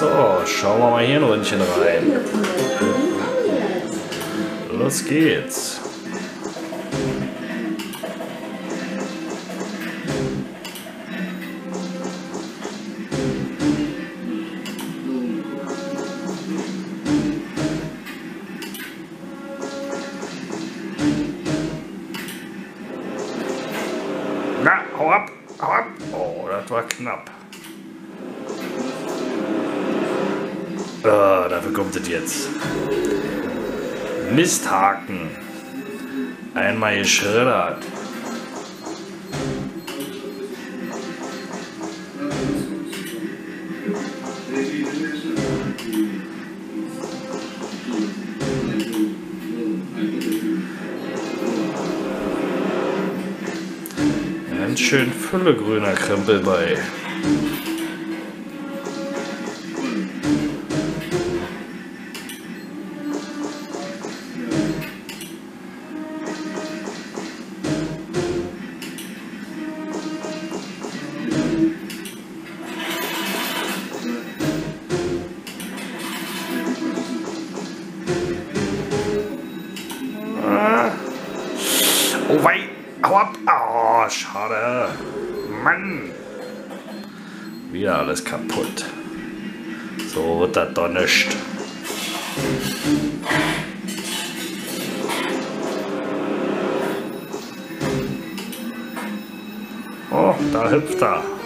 So, schauen wir mal hier ein Ründchen rein. Los geht's. Kommt es jetzt. Misthaken. Einmal geschreddert. Ganz schön füllegrüner Krempel bei. Wieder alles kaputt. So wird das doch nicht. Oh, da hüpft er.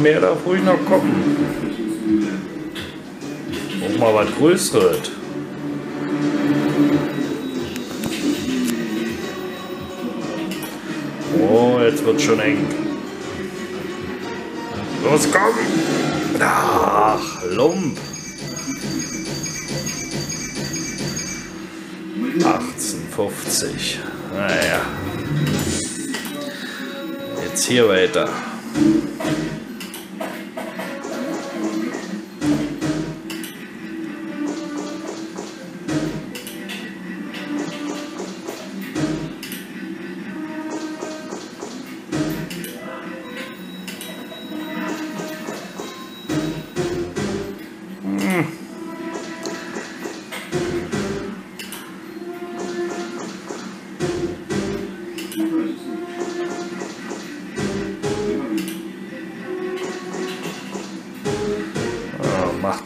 Mehr darf ruhig noch kommen. Auch mal was Größeres. Oh, jetzt wird schon eng. Los, komm! Ach, Lump. 18,50. Naja. Jetzt hier weiter.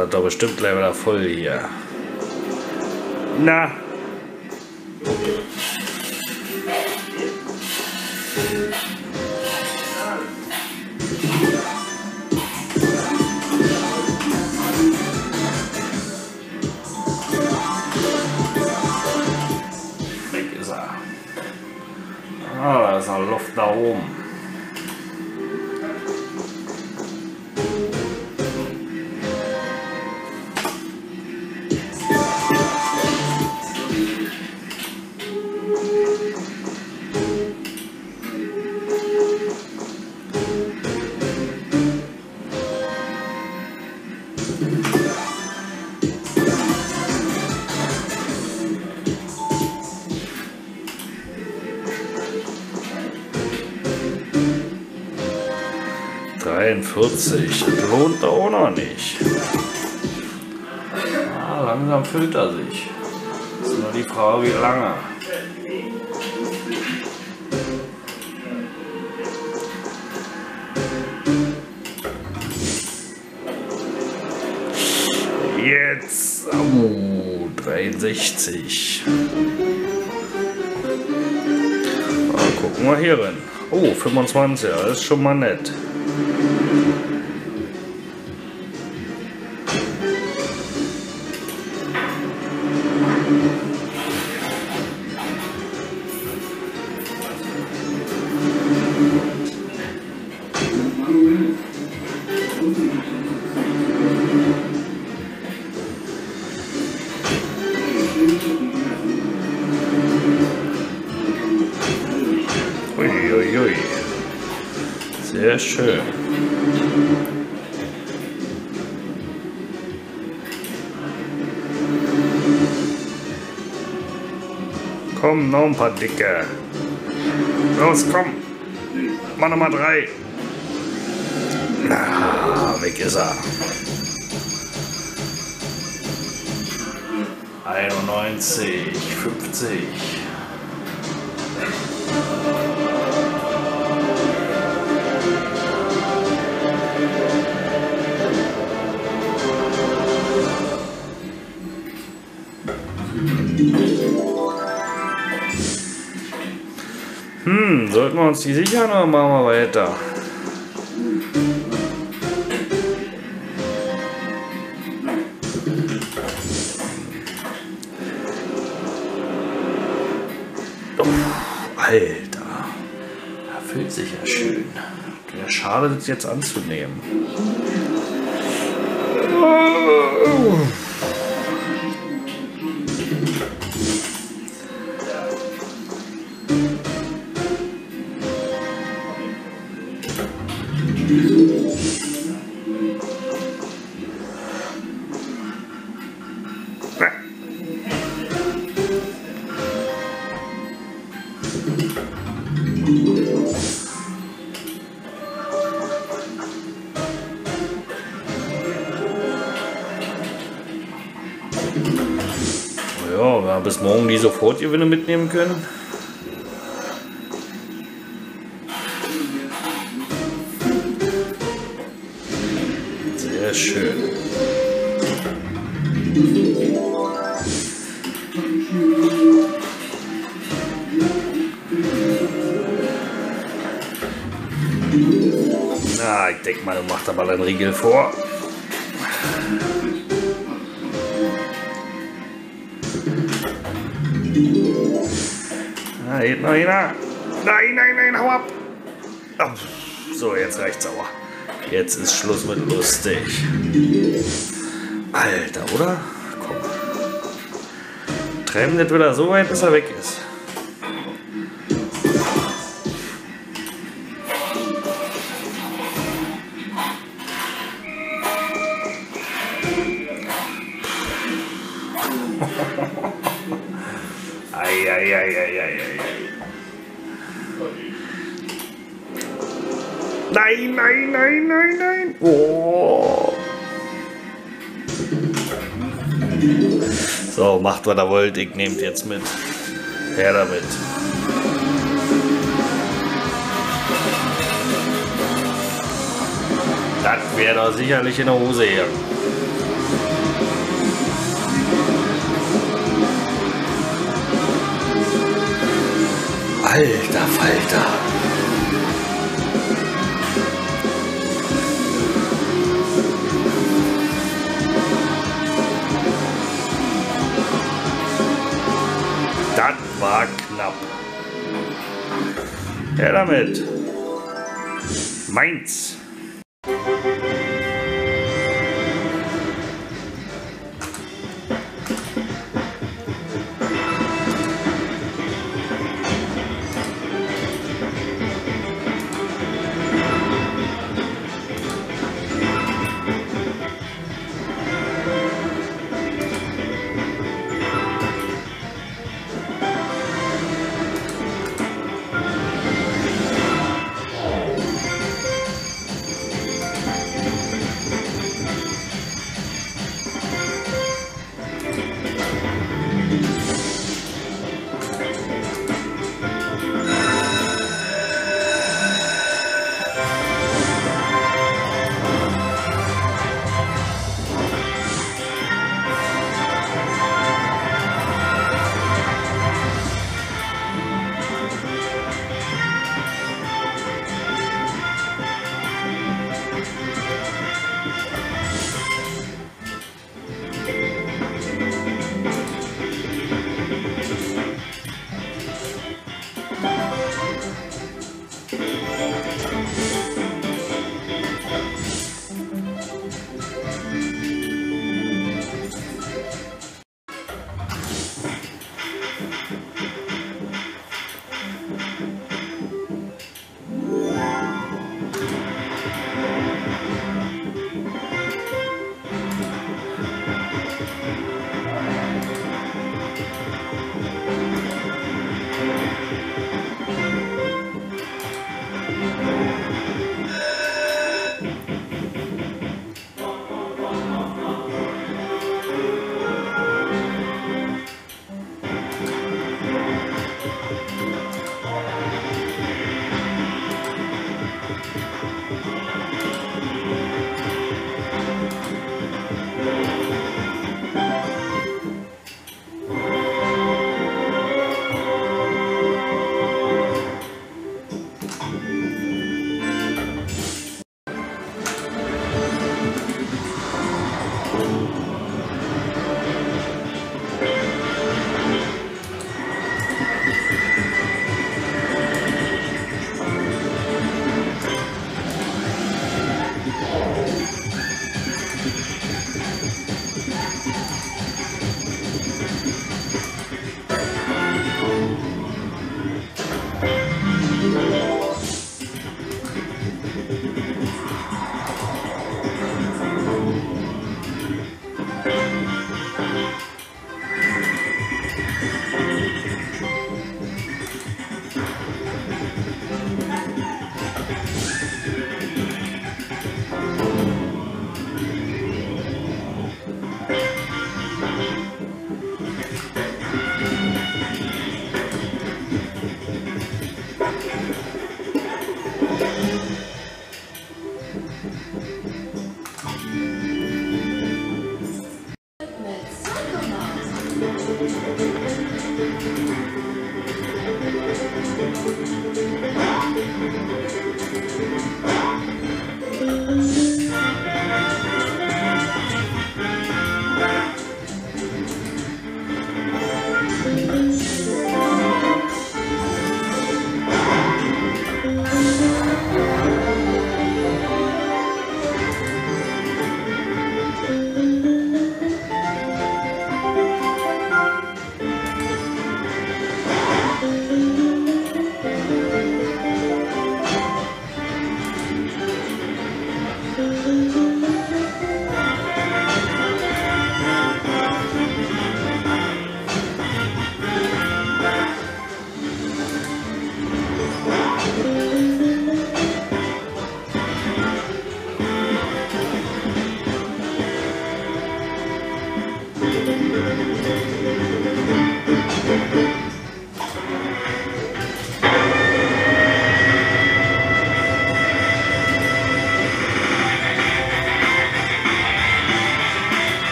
Das doch bestimmt gleich wieder voll hier. Na. Weg ist er. Ah, da ist noch Luft nach oben. Dreiundvierzig. Das lohnt doch auch noch nicht. Ah, langsam füllt er sich. Ist nur die Frage, wie lange. Jetzt. Oh, 63. Ah, gucken wir hier rein. Oh, 25, ja, das ist schon mal nett. Sehr schön. Komm, noch ein paar dicke. Los, komm. Mach nochmal drei. Na, weg ist er. 91, 50. sollten wir uns die sichern oder machen wir weiter? Alter, da fühlt sich ja schön. Ja, schade, das jetzt anzunehmen. Die Sofortgewinne mitnehmen können. Sehr schön. Na, ich denke mal, du machst aber einen Riegel vor. Nein, nein, nein. Nein, nein, nein, hau ab. Ach, so, jetzt reicht's aber. Jetzt ist Schluss mit lustig. Alter, oder? Komm. Treiben nicht wieder so weit, bis er weg ist. So, macht was ihr wollt. Ich nehmt jetzt mit. Her damit. Das wäre doch sicherlich in der Hose hier. Alter Falter. War knapp. Her damit. Mainz.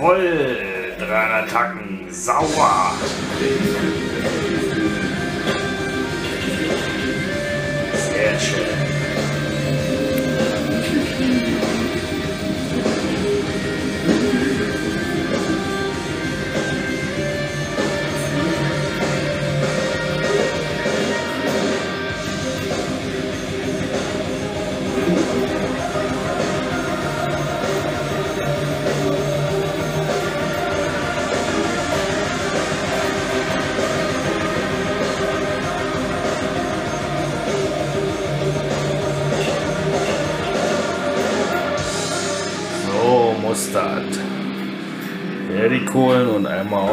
Jawohl! Drei Attacken. Sauer!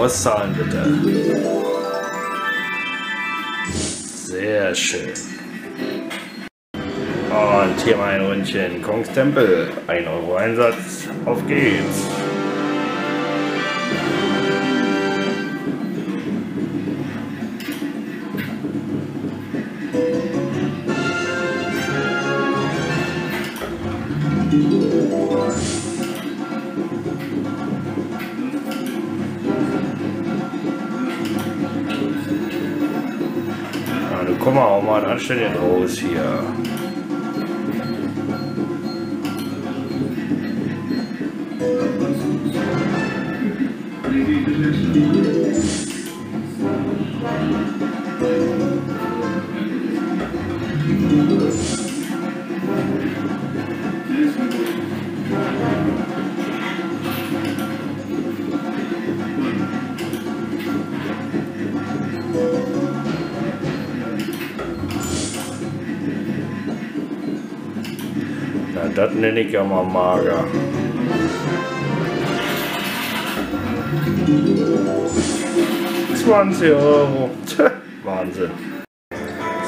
Auszahlen, bitte. Sehr schön. Und hier mal ein Rundchen Kongstempel. 1 Euro Einsatz. Auf geht's. Ja, du komm mal auch mal anständig raus hier. Nenne ich ja mal mager. 20 Euro. Wahnsinn.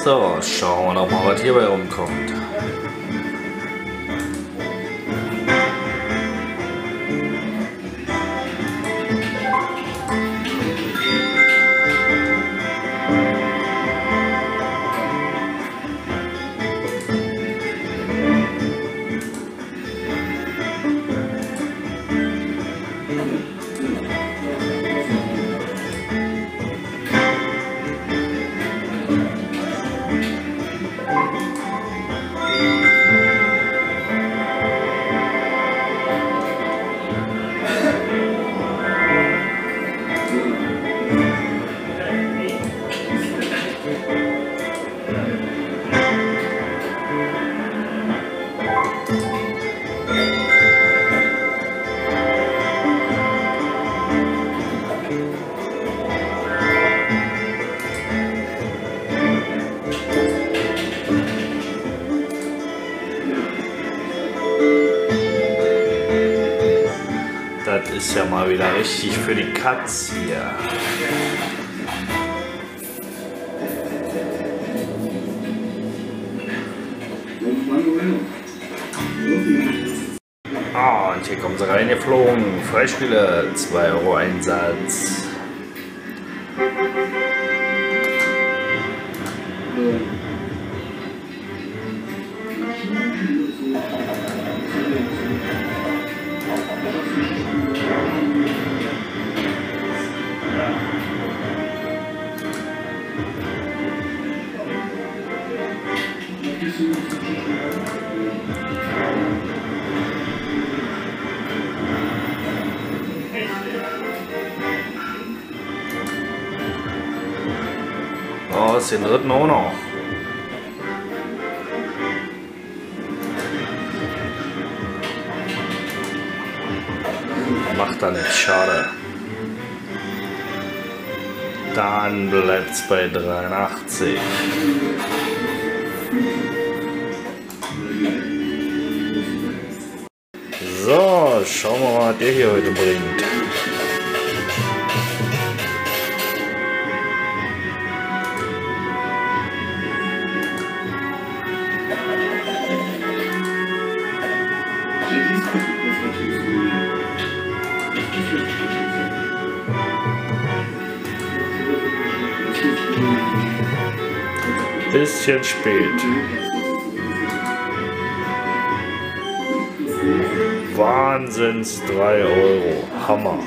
So, schauen wir noch mal, was hierbei rumkommt. Für die Katz hier. Ah, und hier kommen sie reingeflogen. Freispiele, 2 Euro Einsatz. Oh, ist den dritten auch noch. Macht er nicht, schade. Dann bleibt's bei 83. So, schauen wir mal, was der hier heute bringt. Bisschen spät. Wahnsinns 3 Euro. Hammer.